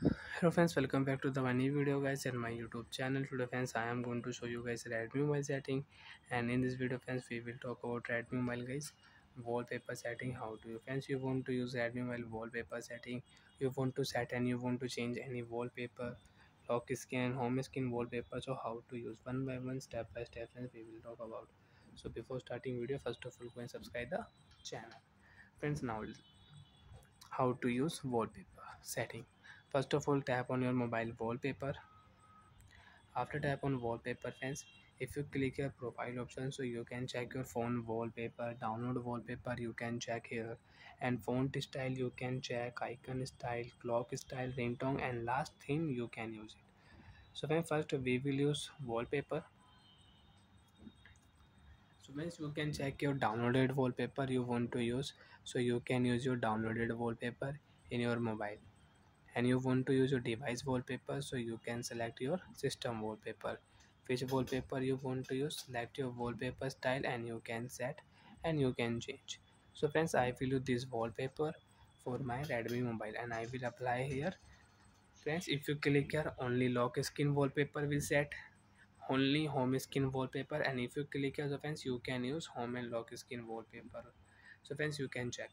hello friends welcome back to the one new video guys in my youtube channel. Today friends i am going to show you guys redmi mobile setting. And in this video friends we will talk about redmi mobile guys. Wallpaper setting how do you friends you want to use redmi mobile wallpaper setting? You want to set and you want to change any wallpaper lock skin home screen wallpaper so how to use? One by one step by step friends we will talk about. So before starting video first of all go and subscribe the channel. Friends now how to use wallpaper setting first of all tap on your mobile wallpaper. After tap on wallpaper friends if you click your profile option so you can check your phone wallpaper download wallpaper you can check here. And font style you can check icon style clock style ringtone and last theme you can use it. So when first we will use wallpaper. So once you can check your downloaded wallpaper you want to use. So you can use your downloaded wallpaper in your mobile and you want to use your device wallpaper so you can select your system wallpaper. Which wallpaper you want to use? Select your wallpaper style and you can set and you can change. So friends i will use this wallpaper for my redmi mobile and i will apply here. Friends if you click here only lock screen wallpaper will set only home screen wallpaper and if you click here so friends you can use home and lock screen wallpaper. So friends you can check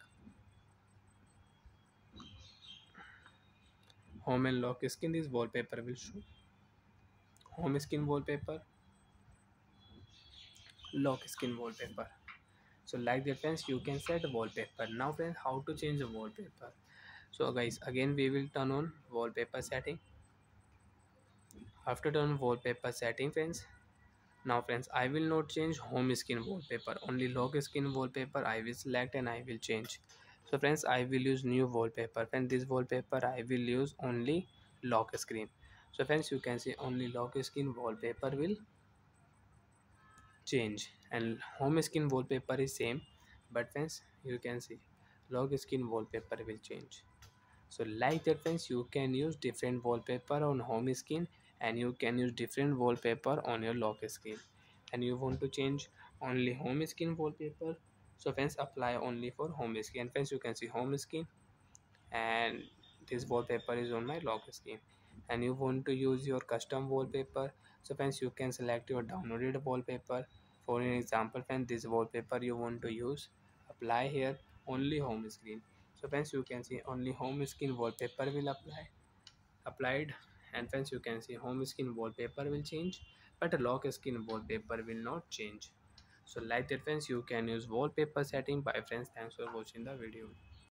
home and lock screen this wallpaper will show home screen wallpaper lock screen wallpaper so like the friends you can set wallpaper now friends how to change a wallpaper so guys again we will turn on wallpaper setting after turn wallpaper setting friends now friends I will not change home screen wallpaper only lock screen wallpaper I will select and I will change so friends i will use new wallpaper. And this wallpaper i will use only lock screen. So friends you can see only lock screen wallpaper will change. And home screen wallpaper is same. But friends you can see lock screen wallpaper will change. So like that friends you can use different wallpaper on home screen and you can use different wallpaper on your lock screen. And you want to change only home screen wallpaper so friends apply only for home screen friends you can see home screen and this wallpaper is on my lock screen and you want to use your custom wallpaper. So friends you can select your downloaded wallpaper. For an example friends this wallpaper you want to use apply here only home screen so friends you can see only home screen wallpaper will apply. Applied. And friends you can see home screen wallpaper will change but lock screen wallpaper will not change so like that friends you can use wallpaper setting. By friends. Thanks for watching the video